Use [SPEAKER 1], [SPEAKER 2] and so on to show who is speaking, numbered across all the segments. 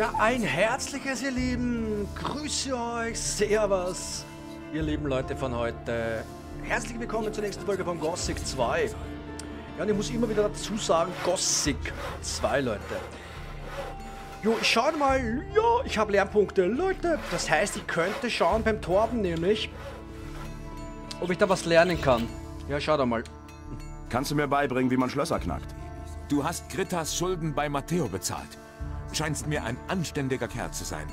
[SPEAKER 1] Ja, ein herzliches, ihr Lieben. Grüße euch. Servus, ihr lieben Leute von heute. Herzlich willkommen zur nächsten Folge von Gothic 2. Ja, und ich muss immer wieder dazu sagen, Gothic 2, Leute. Jo, ich schau mal. Ja, ich habe Lernpunkte. Leute, das heißt, ich könnte schauen beim Torben nämlich, ob ich da was lernen kann. Ja, schau da mal.
[SPEAKER 2] Kannst du mir beibringen, wie man Schlösser knackt?
[SPEAKER 3] Du hast Grittas Schulden bei Matteo bezahlt. Scheinst mir ein anständiger Kerl zu sein.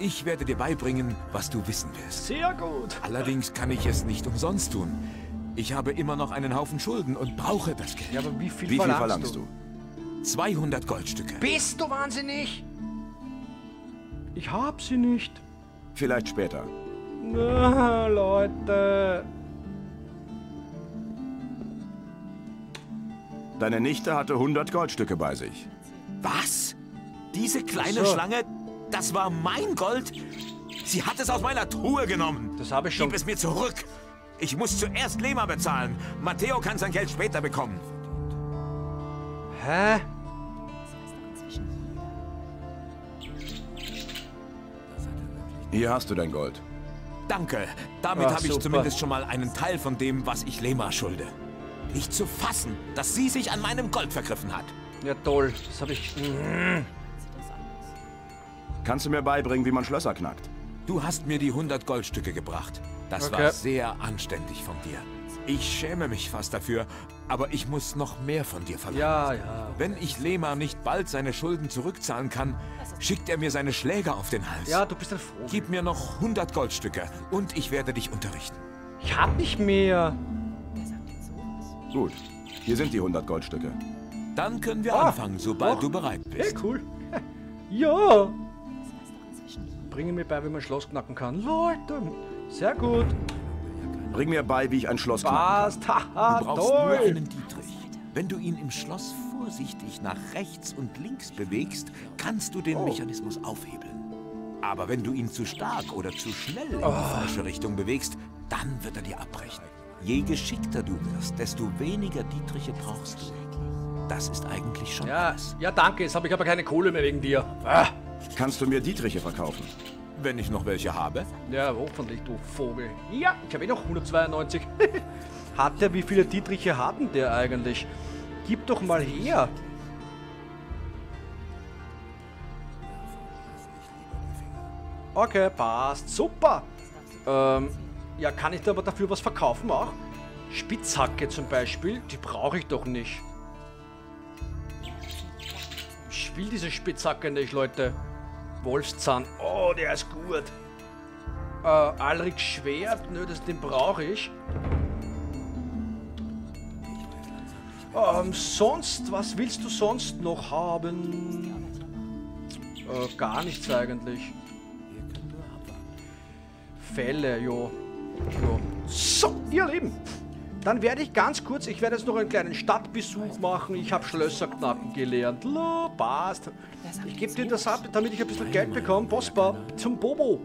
[SPEAKER 3] Ich werde dir beibringen, was du wissen willst.
[SPEAKER 1] Sehr gut.
[SPEAKER 3] Allerdings kann ich es nicht umsonst tun. Ich habe immer noch einen Haufen Schulden und brauche das Geld.
[SPEAKER 1] Ja, aber wie viel,
[SPEAKER 2] Wie viel
[SPEAKER 1] verlangst,
[SPEAKER 2] verlangst
[SPEAKER 1] du?
[SPEAKER 2] du?
[SPEAKER 3] 200 Goldstücke.
[SPEAKER 1] Bist du wahnsinnig? Ich hab sie nicht.
[SPEAKER 2] Vielleicht später.
[SPEAKER 1] Na, Leute.
[SPEAKER 2] Deine Nichte hatte 100 Goldstücke bei sich.
[SPEAKER 3] Was? Diese kleine
[SPEAKER 1] So.
[SPEAKER 3] Schlange? Das war mein Gold? Sie hat es aus meiner Truhe genommen.
[SPEAKER 1] Das habe ich schon.
[SPEAKER 3] Gib es mir zurück. Ich muss zuerst Lema bezahlen. Matteo kann sein Geld später bekommen.
[SPEAKER 1] Hä?
[SPEAKER 2] Hier hast du dein Gold.
[SPEAKER 3] Danke. Damit habe ich zumindest schon mal einen Teil von dem, was ich Lema schulde. Nicht zu fassen, dass sie sich an meinem Gold vergriffen hat.
[SPEAKER 1] Ja, toll. Das habe ich.
[SPEAKER 2] Kannst du mir beibringen, wie man Schlösser knackt?
[SPEAKER 3] Du hast mir die 100 Goldstücke gebracht. Das
[SPEAKER 1] Okay.
[SPEAKER 3] war sehr anständig von dir. Ich schäme mich fast dafür, aber ich muss noch mehr von dir verlangen.
[SPEAKER 1] Ja, ja.
[SPEAKER 3] Wenn ich Lema nicht bald seine Schulden zurückzahlen kann, schickt er mir seine Schläger auf den Hals.
[SPEAKER 1] Ja, du bist ein Froh.
[SPEAKER 3] Gib mir noch 100 Goldstücke und ich werde dich unterrichten.
[SPEAKER 1] Ich hab nicht mehr.
[SPEAKER 2] Gut. Hier sind die 100 Goldstücke.
[SPEAKER 3] Dann können wir
[SPEAKER 1] Ah,
[SPEAKER 3] anfangen, sobald
[SPEAKER 1] oh.
[SPEAKER 3] du bereit
[SPEAKER 1] Hey,
[SPEAKER 3] bist.
[SPEAKER 1] cool. Ja. Bringen mir bei, wie man Schloss knacken kann. Leute, sehr gut.
[SPEAKER 2] Bring mir bei, wie ich ein Schloss knacken
[SPEAKER 1] Passt. Haha,
[SPEAKER 3] Du brauchst nur einen Dietrich. Wenn du ihn im Schloss vorsichtig nach rechts und links bewegst, kannst du
[SPEAKER 1] Oh.
[SPEAKER 3] den Mechanismus aufhebeln. Aber wenn du ihn zu stark oder zu schnell in
[SPEAKER 1] Oh.
[SPEAKER 3] die falsche Richtung bewegst, dann wird er dir abbrechen. Je geschickter du wirst, desto weniger Dietriche brauchst du. Das ist eigentlich schon
[SPEAKER 1] Ja,
[SPEAKER 3] alles.
[SPEAKER 1] ja, danke. Jetzt habe ich aber keine Kohle mehr wegen dir. Ah.
[SPEAKER 2] Kann. Kannst du mir Dietriche verkaufen?
[SPEAKER 3] Wenn ich noch welche habe.
[SPEAKER 1] Ja, hoffentlich, du Vogel. Ja, ich habe eh noch 192. Hat der, wie viele Dietriche hatten der eigentlich? Gib doch mal her. Okay, passt. Super. Ähm, ja, kann ich da aber dafür was verkaufen auch? Spitzhacke zum Beispiel, die brauche ich doch nicht. Ich will diese Spitzhacke nicht, Leute. Wolfszahn. Oh, der ist gut. Äh, Alrik Schwert, nö, das, den brauche ich. Ähm, sonst, was willst du sonst noch haben? Äh, gar nichts eigentlich. Fälle, jo. jo. So, ihr Lieben. Dann werde ich ganz kurz, ich werde jetzt noch einen kleinen Stadtbesuch machen. Ich habe Schlösserknacken gelernt. La, passt. Ich gebe dir das ab, damit ich ein bisschen Geld bekomme. Bossbar, zum Bobo.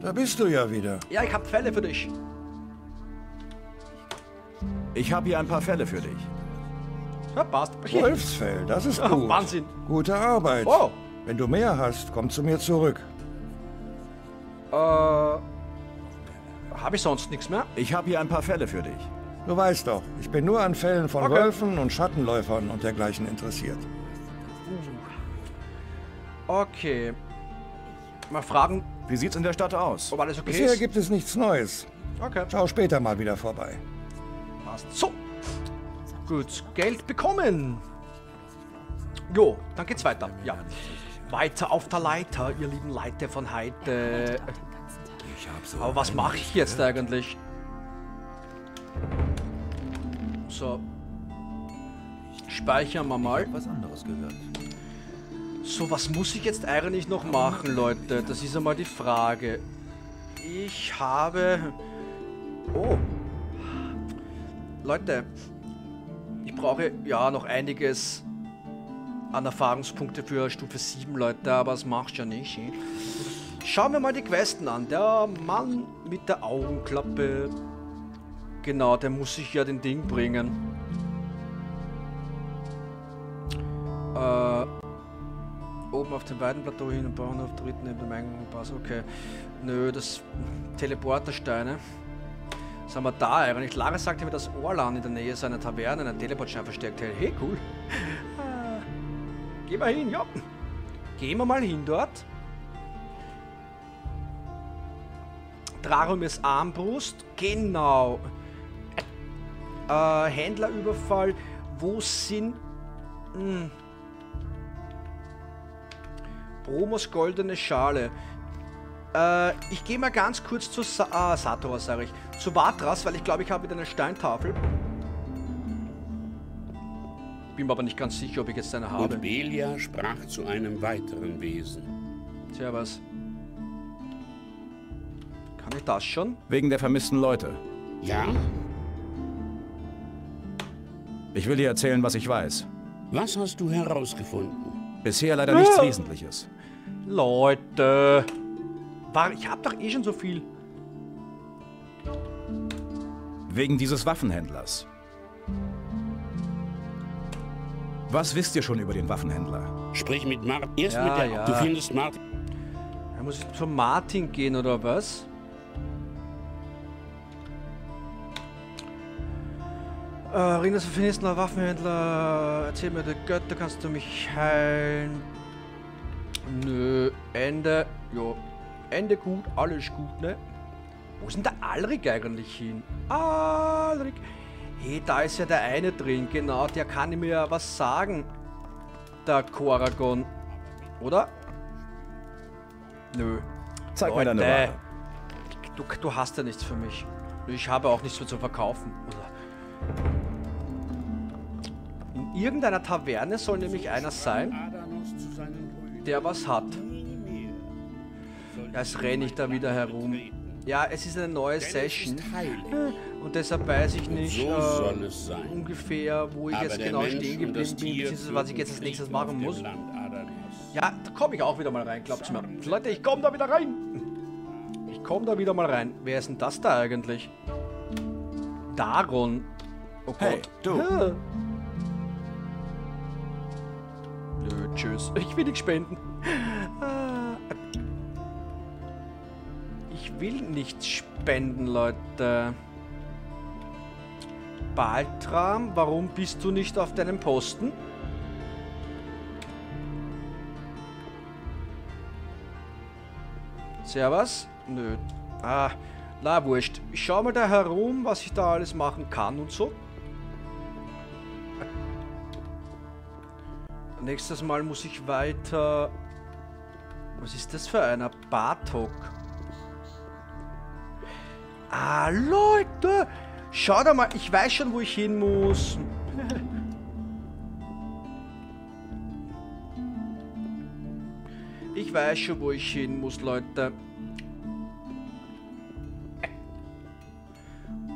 [SPEAKER 4] Da bist du ja wieder.
[SPEAKER 1] Ja, ich habe Fälle für dich.
[SPEAKER 2] Ich habe hier ein paar Fälle für dich.
[SPEAKER 1] Ja, passt.
[SPEAKER 4] Wolfsfell, das ist gut.
[SPEAKER 1] Wahnsinn.
[SPEAKER 4] Gute Arbeit.
[SPEAKER 1] Oh.
[SPEAKER 4] Wenn du mehr hast, komm zu mir zurück.
[SPEAKER 1] Äh, habe ich sonst nichts mehr?
[SPEAKER 2] Ich habe hier ein paar Fälle für dich.
[SPEAKER 4] Du weißt doch, ich bin nur an Fällen von
[SPEAKER 1] Okay.
[SPEAKER 4] Wölfen und Schattenläufern und dergleichen interessiert.
[SPEAKER 1] Okay. Mal fragen,
[SPEAKER 2] Wie sieht's in der Stadt aus?
[SPEAKER 1] ob alles okay
[SPEAKER 4] Bisher
[SPEAKER 1] ist.
[SPEAKER 4] gibt es nichts Neues.
[SPEAKER 1] Okay,
[SPEAKER 4] Schau später mal wieder vorbei.
[SPEAKER 1] passt. So. Gut, Geld bekommen. Jo, dann geht's weiter. Ja. Weiter auf der Leiter, ihr lieben Leute von heute. Aber was mache ich jetzt eigentlich? So. Speichern wir mal.
[SPEAKER 3] was anderes gehört.
[SPEAKER 1] So, was muss ich jetzt eigentlich noch machen, Leute? Das ist einmal die Frage. Ich habe... Oh. Leute, ich brauche ja noch einiges an Erfahrungspunkte für Stufe 7, Leute, aber das machst du ja nicht. eh? Schauen wir mal die Questen an. Der Mann mit der Augenklappe. Genau, der muss sich ja den Ding bringen. Äh, Oben auf dem Weidenplateau hin und bauen auf dritten neben dem Eingang Pass. Okay. Nö, das Teleportersteine. Sind wir da eigentlich? Lara sagte mir, dass Orlan in der Nähe seiner Taverne einen Teleportstein versteckt hält. Hey, cool. Ah. Gehen wir hin, ja. Gehen wir mal hin dort. Drarumis Armbrust. Genau. Äh, Händlerüberfall. Wo sind... Hm. Bromos goldene Schale. Äh, ich gehe mal ganz kurz zu Sa ah, Sator, sage ich. Zu Vatras, weil ich glaube, ich habe wieder eine Steintafel. Bin mir aber nicht ganz sicher, ob ich jetzt eine habe.
[SPEAKER 5] Und Belia sprach zu einem weiteren Wesen.
[SPEAKER 1] Tja, was? Kann ich das schon?
[SPEAKER 2] Wegen der vermissten Leute.
[SPEAKER 5] Ja?
[SPEAKER 2] Ich will dir erzählen, was ich weiß.
[SPEAKER 5] Was hast du herausgefunden?
[SPEAKER 2] Bisher leider nichts Wesentliches.
[SPEAKER 1] Leute. War, ich habe doch eh schon so viel.
[SPEAKER 2] Wegen dieses Waffenhändlers. Was wisst ihr schon über den Waffenhändler?
[SPEAKER 5] Sprich mit Martin. Erst
[SPEAKER 1] Ja,
[SPEAKER 5] mit der.
[SPEAKER 1] ja.
[SPEAKER 5] Du findest Martin.
[SPEAKER 1] Da muss ich zum Martin gehen, oder was? Äh, Ring des Verfinsterner Waffenhändler. Erzähl mir, der Götter, kannst du mich heilen? Nö, Ende. Jo, Ende gut, alles gut, ne? Wo ist denn der Alrik eigentlich hin? Alrik. Hey, da ist ja der eine drin, genau, der kann mir ja was sagen. Der Koragon. Oder? Nö.
[SPEAKER 2] Zeig mir deine
[SPEAKER 1] Leute,
[SPEAKER 2] Ware.
[SPEAKER 1] Du, du hast ja nichts für mich. Ich habe auch nichts mehr zu verkaufen. Oder? In irgendeiner Taverne soll nämlich einer sein, der was hat. Ja, Jetzt renne ich da wieder herum. Ja, es ist eine neue
[SPEAKER 5] es
[SPEAKER 1] Session. Und deshalb weiß ich nicht äh,
[SPEAKER 5] soll es sein.
[SPEAKER 1] ungefähr, wo ich jetzt genau stehen geblieben bin, beziehungsweise was ich jetzt als nächstes machen muss. Ja, da komme ich auch wieder mal rein, glaubt's mir. Leute, ich komme da wieder rein. Ich komme da wieder mal rein. Wer ist denn das da eigentlich? Daron. Oh Gott.
[SPEAKER 2] Hey, du.
[SPEAKER 1] Ja. Tschüss. Ich will nicht spenden. Ich will nichts spenden, Leute. Baltram, warum bist du nicht auf deinem Posten? Servus? Nö. Ah, na wurscht. Ich schau mal da herum, was ich da alles machen kann und so. Nächstes Mal muss ich weiter... Was ist das für einer? Bartok. Ah, Leute! Schau da mal, ich weiß schon, wo ich hin muss. Ich weiß schon, wo ich hin muss, Leute.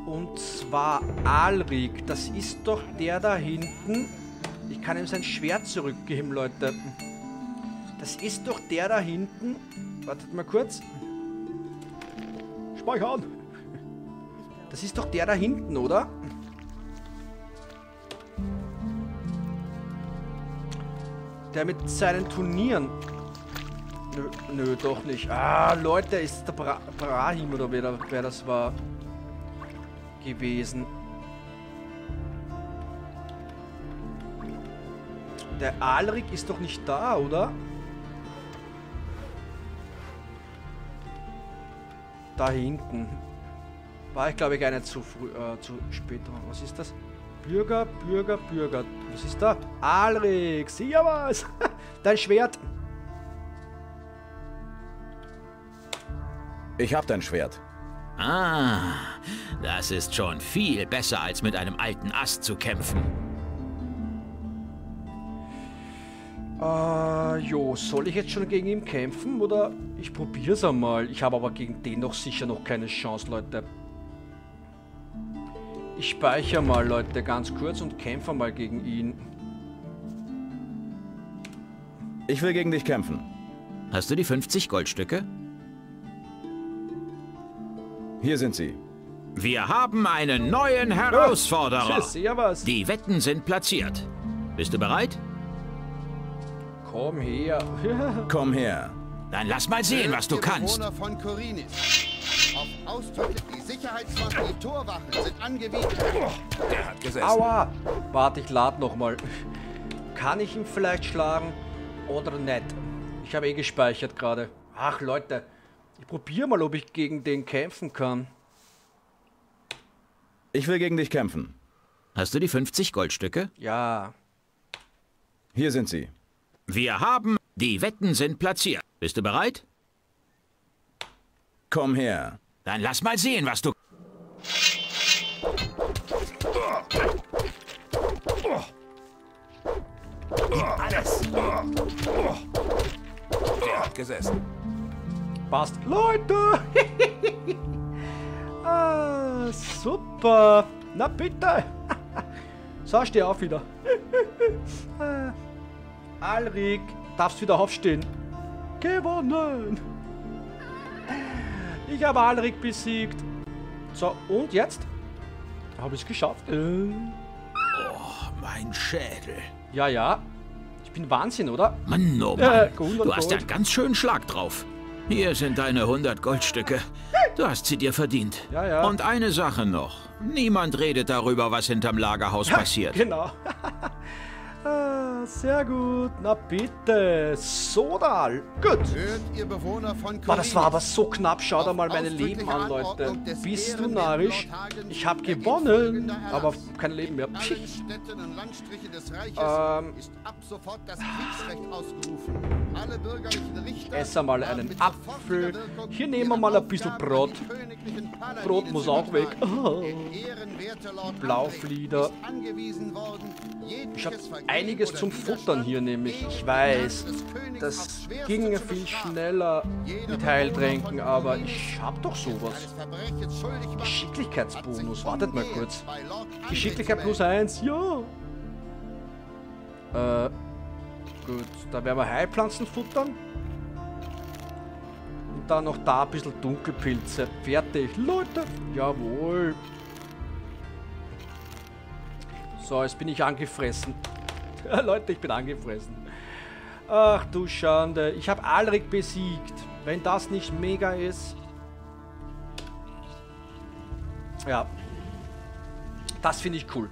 [SPEAKER 1] Und zwar Alrik. Das ist doch der da hinten. Ich kann ihm sein Schwert zurückgeben, Leute. Das ist doch der da hinten. Wartet mal kurz. Speichern. Das ist doch der da hinten, oder? Der mit seinen Turnieren. Nö, nö, doch nicht. Ah, Leute, ist der Bra Brahim oder wer, wer das war gewesen. Der Alrik ist doch nicht da, oder? Da hinten. War ich glaube ich eine zu früh, äh, zu spät dran. Was ist das? Bürger, Bürger, Bürger. Was ist da? Alrik, sieh ja was. Dein Schwert.
[SPEAKER 2] Ich hab dein Schwert.
[SPEAKER 6] Ah, das ist schon viel besser, als mit einem alten Ast zu kämpfen.
[SPEAKER 1] Äh, jo, soll ich jetzt schon gegen ihn kämpfen oder ich probier's einmal. Ich habe aber gegen den noch sicher noch keine Chance, Leute. Ich speichere mal, Leute, ganz kurz und kämpfe mal gegen ihn.
[SPEAKER 2] Ich will gegen dich kämpfen.
[SPEAKER 6] Hast du die 50 Goldstücke?
[SPEAKER 2] Hier sind sie.
[SPEAKER 6] Wir haben einen neuen Herausforderer.
[SPEAKER 1] Tschüss, ja was.
[SPEAKER 6] Die Wetten sind platziert. Bist du bereit?
[SPEAKER 1] Komm her.
[SPEAKER 7] Komm her.
[SPEAKER 6] Dann lass mal sehen, was du kannst.
[SPEAKER 8] Bewohner von Korinis. Auf Ausdrücke, die Sicherheitswachen, die Torwachen sind angewiesen.
[SPEAKER 2] Der hat gesessen.
[SPEAKER 1] Aua! Warte, ich lad nochmal. Kann ich ihn vielleicht schlagen oder nicht? Ich habe eh gespeichert gerade. Ach Leute, ich probiere mal, ob ich gegen den kämpfen kann.
[SPEAKER 7] Ich will gegen dich kämpfen.
[SPEAKER 6] Hast du die 50 Goldstücke?
[SPEAKER 1] Ja.
[SPEAKER 7] Hier sind sie.
[SPEAKER 6] Wir haben. Die Wetten sind platziert. Bist du bereit?
[SPEAKER 7] Komm her.
[SPEAKER 6] Dann lass mal sehen, was du.
[SPEAKER 2] Der hat gesessen.
[SPEAKER 1] Passt. Leute! ah, super. Na bitte. so, steh auf wieder. Alrik, darfst wieder aufstehen. Gewonnen. Ich habe Alrik besiegt. So, und jetzt? Habe ich es geschafft. Äh,
[SPEAKER 6] Mein Schädel.
[SPEAKER 1] ja, ja. Ich bin Wahnsinn, oder?
[SPEAKER 6] Mann, oh
[SPEAKER 1] Äh,
[SPEAKER 6] Mann.
[SPEAKER 1] Und
[SPEAKER 6] Du hast ja einen ganz schönen Schlag drauf. Hier sind deine 100 Goldstücke. Du hast sie dir verdient.
[SPEAKER 1] Ja, ja.
[SPEAKER 6] Und eine Sache noch. Niemand redet darüber, was hinterm Lagerhaus passiert.
[SPEAKER 1] Genau. Sehr gut. Na bitte. Sodal. Gut. Boah, das war aber so knapp. Schaut einmal meine Leben an, Leute. Bist du narrisch? Ich habe gewonnen, aber kein Leben mehr.
[SPEAKER 8] Reiches
[SPEAKER 1] Ähm.
[SPEAKER 8] Richter
[SPEAKER 1] esse mal einen Apfel. Hier nehmen wir mal ein bisschen Brot. Brot muss auch weg.
[SPEAKER 8] Lord
[SPEAKER 1] Blauflieder. Ich habe einiges zum Futtern hier nämlich. Ich weiß, das ginge
[SPEAKER 8] zu
[SPEAKER 1] viel schneller mit Heiltränken, aber ich hab doch sowas. Geschicklichkeitsbonus. Wartet mal kurz. Geschicklichkeit plus
[SPEAKER 8] melden.
[SPEAKER 1] 1, ja. Äh, gut, da werden wir Heilpflanzen futtern. Und dann noch da ein bisschen Dunkelpilze. Fertig, Leute. Jawohl. So, jetzt bin ich angefressen. Leute, ich bin angefressen. Ach du Schande. Ich habe Alrik besiegt. Wenn das nicht mega ist. Ja, das finde ich cool.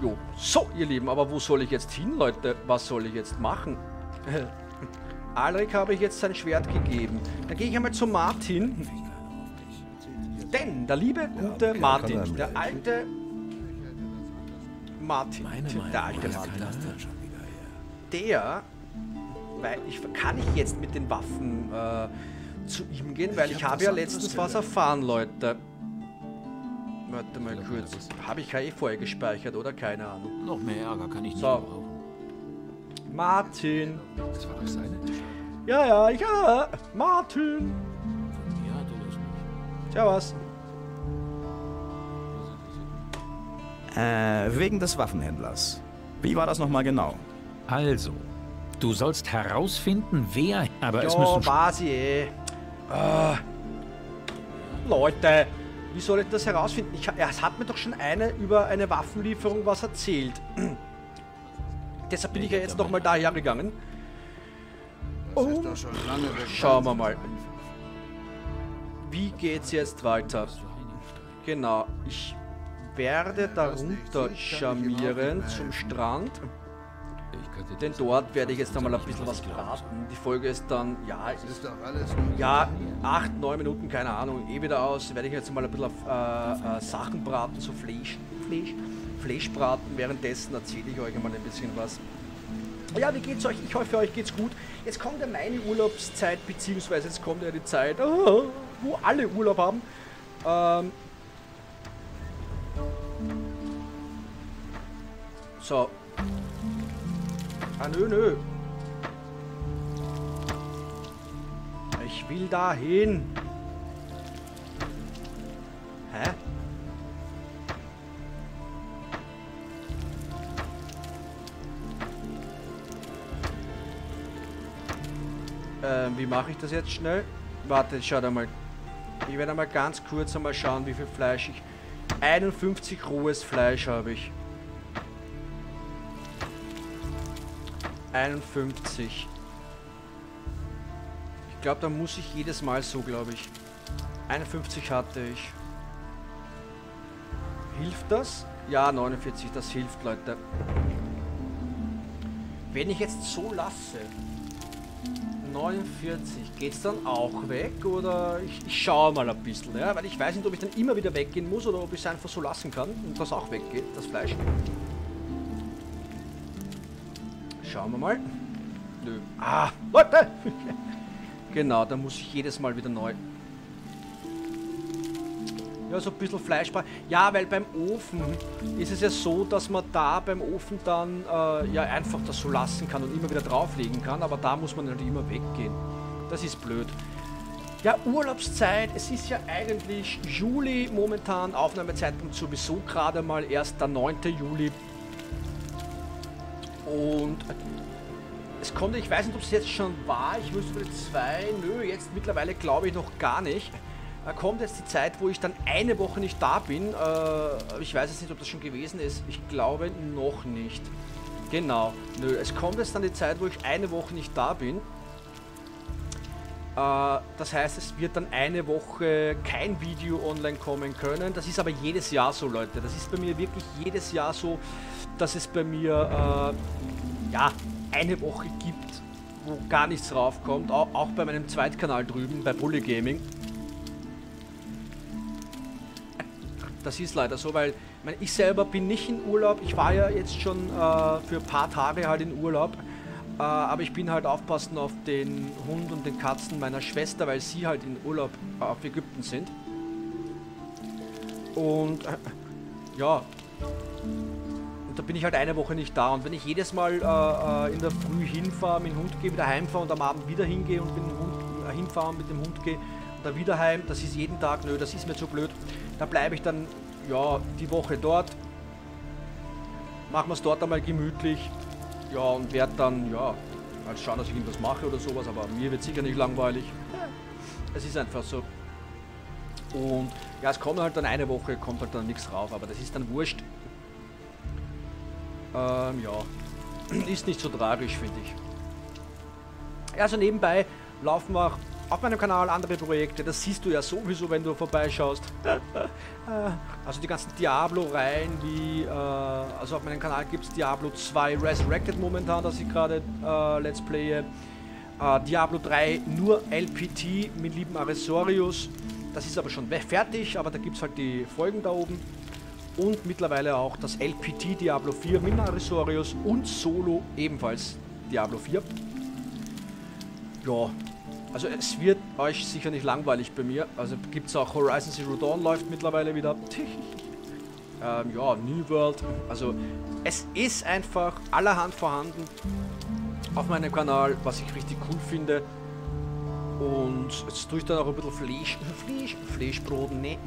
[SPEAKER 1] Jo, so ihr Lieben, aber wo soll ich jetzt hin, Leute? Was soll ich jetzt machen? Alrik habe ich jetzt sein Schwert gegeben. Dann gehe ich einmal zu Martin. Denn der liebe, gute Martin, der alte Martin, der alte Martin, der, weil ich kann ich jetzt mit den Waffen äh, zu ihm gehen, weil ich habe ja letztens was erfahren, Leute. Warte mal kurz. Habe ich eh vorher gespeichert, oder? Keine Ahnung.
[SPEAKER 6] Noch mehr Ärger kann ich nicht
[SPEAKER 1] So.
[SPEAKER 6] gebrauchen.
[SPEAKER 1] Martin. Das war doch seine. Ja, ja, ja. Martin.
[SPEAKER 6] Ja, du das nicht.
[SPEAKER 1] Servus.
[SPEAKER 7] Äh, wegen des Waffenhändlers. Wie war das nochmal genau?
[SPEAKER 9] Also, du sollst herausfinden, wer. Aber es
[SPEAKER 1] Ja,
[SPEAKER 9] müssen.
[SPEAKER 1] ich eh. Ah. Leute, wie soll ich das herausfinden? Ich, es hat mir doch schon eine über eine Waffenlieferung was erzählt. Deshalb bin ich ja jetzt nochmal daher gegangen.
[SPEAKER 8] Das ist doch schon lange bekannt.
[SPEAKER 1] Schauen wir mal. Wie geht's jetzt weiter? Genau, ich werde darunter charmieren zum Strand. Denn dort werde ich jetzt einmal ein bisschen was braten. Die Folge ist dann, ja,
[SPEAKER 8] ist doch alles
[SPEAKER 1] ja, 8, 9 Minuten, keine Ahnung, eh wieder aus. Werde ich jetzt mal ein bisschen äh, äh, Sachen braten, so Fleisch, Fleisch, Fleisch braten. Währenddessen erzähle ich euch einmal ein bisschen was. Ja, wie geht's euch? Ich hoffe, euch geht's gut. Jetzt kommt ja meine Urlaubszeit, beziehungsweise jetzt kommt ja die Zeit, wo alle Urlaub haben. Ähm so. Ah, nö, nö. Ich will dahin. Hä? Ähm, wie mache ich das jetzt schnell? Warte, schau da mal. Ich werde mal ganz kurz einmal schauen, wie viel Fleisch ich... 51 rohes Fleisch habe ich. 51. glaube, da muss ich jedes Mal so, glaube ich. 51 hatte ich. Hilft das? Ja, 49, das hilft, Leute. Wenn ich jetzt so lasse, 49, geht es dann auch weg oder ich, ich schaue mal ein bisschen, ja? weil ich weiß nicht, ob ich dann immer wieder weggehen muss oder ob ich es einfach so lassen kann und das auch weggeht, das Fleisch. Schauen wir mal. Nö. Ah, Leute! genau, da muss ich jedes Mal wieder neu ja, so ein bisschen Fleisch. Ja, weil beim Ofen ist es ja so, dass man da beim Ofen dann äh, ja einfach das so lassen kann und immer wieder drauflegen kann, aber da muss man halt immer weggehen. Das ist blöd. Ja, Urlaubszeit, es ist ja eigentlich Juli momentan, Aufnahmezeitpunkt sowieso gerade mal erst der 9. Juli. Und es kommt, ich weiß nicht, ob es jetzt schon war, ich wüsste für zwei, nö, jetzt mittlerweile glaube ich noch gar nicht. Da kommt jetzt die Zeit, wo ich dann eine Woche nicht da bin. Äh, ich weiß jetzt nicht, ob das schon gewesen ist. Ich glaube noch nicht. Genau. Nö, es kommt jetzt dann die Zeit, wo ich eine Woche nicht da bin. Äh, das heißt, es wird dann eine Woche kein Video online kommen können. Das ist aber jedes Jahr so, Leute. Das ist bei mir wirklich jedes Jahr so, dass es bei mir äh, ja, eine Woche gibt, wo gar nichts raufkommt. Auch, auch bei meinem Zweitkanal drüben, bei Bully Gaming. Das ist leider so, weil ich selber bin nicht in Urlaub. Ich war ja jetzt schon äh, für ein paar Tage halt in Urlaub. Äh, aber ich bin halt aufpassen auf den Hund und den Katzen meiner Schwester, weil sie halt in Urlaub auf Ägypten sind. Und äh, ja, und da bin ich halt eine Woche nicht da. Und wenn ich jedes Mal äh, äh in der Früh hinfahre, mit dem Hund gehe, wieder heimfahre und am Abend wieder hingehe und mit dem Hund äh, hinfahre und mit dem Hund gehe und dann wieder heim, das ist jeden Tag, nö, das ist mir zu blöd. Da bleibe ich dann, ja, die Woche dort. Machen wir es dort einmal gemütlich. Ja, und werde dann, ja, mal schauen, dass ich irgendwas mache oder sowas, aber mir wird sicher nicht langweilig. Es ist einfach so. Und ja, es kommt halt dann eine Woche, kommt halt dann nichts rauf, aber das ist dann wurscht. Ähm, ja, ist nicht so tragisch, finde ich. Also nebenbei laufen wir auf meinem Kanal andere Projekte, das siehst du ja sowieso, wenn du vorbeischaust. also die ganzen Diablo-Reihen, wie, äh, also auf meinem Kanal gibt es Diablo 2 Resurrected momentan, das ich gerade äh, Let's Playe. Äh, Diablo 3 nur LPT mit lieben Aresorius. Das ist aber schon fertig, aber da gibt es halt die Folgen da oben. Und mittlerweile auch das LPT Diablo 4 mit Aresorius und Solo ebenfalls Diablo 4. Ja, also es wird euch sicher nicht langweilig bei mir. Also gibt es auch Horizon Zero Dawn läuft mittlerweile wieder. ähm, ja, New World. Also es ist einfach allerhand vorhanden auf meinem Kanal, was ich richtig cool finde. Und jetzt tue ich dann auch ein bisschen Fleisch, Fleisch, Fleischbrot, ne,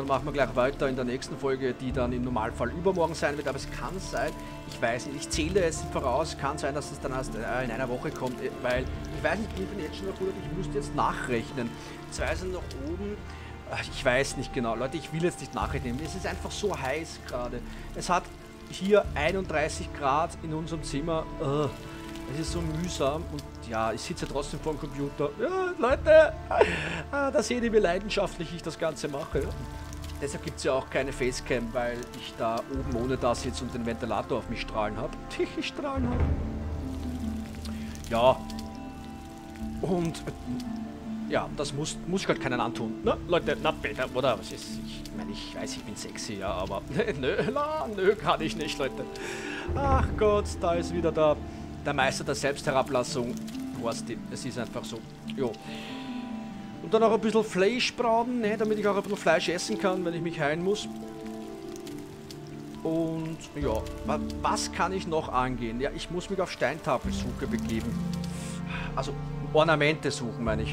[SPEAKER 1] dann machen wir gleich weiter in der nächsten Folge, die dann im Normalfall übermorgen sein wird. Aber es kann sein, ich weiß nicht, ich zähle jetzt voraus, kann sein, dass es dann erst äh, in einer Woche kommt, äh, weil ich weiß nicht, wie viel jetzt schon noch gut ich müsste jetzt nachrechnen. Zwei sind nach oben. Ich weiß nicht genau. Leute, ich will jetzt nicht nachrechnen. Es ist einfach so heiß gerade. Es hat hier 31 Grad in unserem Zimmer. Es ist so mühsam und ja, ich sitze trotzdem vor dem Computer. Ja, Leute, ah, da seht ihr, wie leidenschaftlich ich das Ganze mache. Deshalb gibt es ja auch keine Facecam, weil ich da oben ohne da sitze und den Ventilator auf mich strahlen habe. Ich strahlen habe. Ja. Und äh, ja, das muss, muss ich halt keinen antun. Ne? Leute, na bitte, oder? Was ist? Ich meine, ich weiß, ich bin sexy, ja, aber nö, na, nö, kann ich nicht, Leute. Ach Gott, da ist wieder der, der Meister der Selbstherablassung. Horsti. Es ist einfach so. Jo. Und dann auch ein bisschen Fleisch braten, ne, damit ich auch ein bisschen Fleisch essen kann, wenn ich mich heilen muss. Und ja, was kann ich noch angehen? Ja, ich muss mich auf Steintafelsuche begeben. Also Ornamente suchen, meine ich.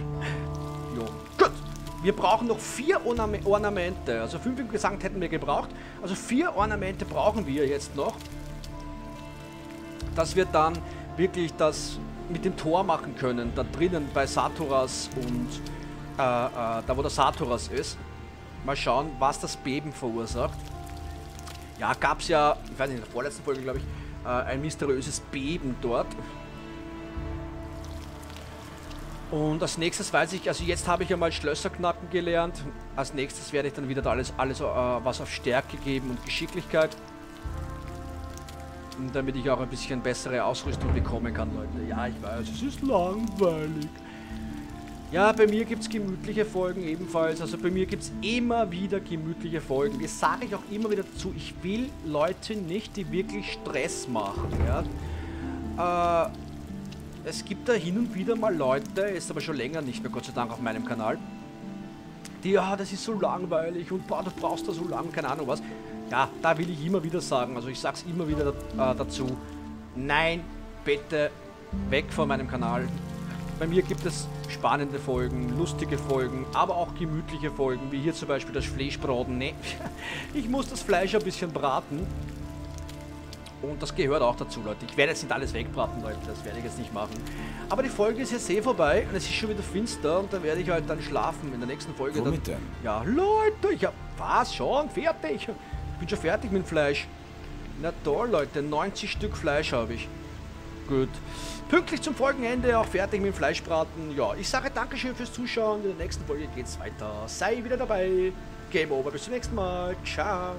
[SPEAKER 1] Jo. Gut. Wir brauchen noch vier Orname Ornamente. Also fünf im Gesang hätten wir gebraucht. Also vier Ornamente brauchen wir jetzt noch. Das wird dann wirklich das mit dem Tor machen können, da drinnen bei Saturas und äh, äh, da wo der Saturas ist. Mal schauen, was das Beben verursacht. Ja, gab es ja, ich weiß nicht, in der vorletzten Folge glaube ich, äh, ein mysteriöses Beben dort. Und als nächstes weiß ich, also jetzt habe ich ja mal Schlösser knacken gelernt. Als nächstes werde ich dann wieder da alles, alles äh, was auf Stärke geben und Geschicklichkeit. Und damit ich auch ein bisschen bessere Ausrüstung bekommen kann, Leute. Ja, ich weiß, es ist langweilig. Ja, bei mir gibt es gemütliche Folgen ebenfalls. Also bei mir gibt es immer wieder gemütliche Folgen. Das sage ich auch immer wieder dazu. Ich will Leute nicht, die wirklich Stress machen. Ja? Äh, es gibt da hin und wieder mal Leute, ist aber schon länger nicht mehr, Gott sei Dank, auf meinem Kanal, die, ja, das ist so langweilig und boah, du brauchst da so lang, keine Ahnung was. Ja, da will ich immer wieder sagen, also ich sag's immer wieder äh, dazu, nein, bitte weg von meinem Kanal. Bei mir gibt es spannende Folgen, lustige Folgen, aber auch gemütliche Folgen, wie hier zum Beispiel das Fleischbraten. Nee, ich muss das Fleisch ein bisschen braten. Und das gehört auch dazu, Leute. Ich werde jetzt nicht alles wegbraten, Leute. Das werde ich jetzt nicht machen. Aber die Folge ist jetzt eh vorbei und es ist schon wieder finster und da werde ich halt dann schlafen in der nächsten Folge.
[SPEAKER 2] Womit
[SPEAKER 1] dann,
[SPEAKER 2] denn?
[SPEAKER 1] Ja, Leute, ich hab... Was? Schon? Fertig? Ich bin schon fertig mit dem Fleisch. Na toll, Leute. 90 Stück Fleisch habe ich. Gut. Pünktlich zum Folgenende auch fertig mit dem Fleischbraten. Ja, ich sage Dankeschön fürs Zuschauen. In der nächsten Folge geht's weiter. Sei wieder dabei. Game over. Bis zum nächsten Mal. Ciao.